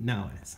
No, it is.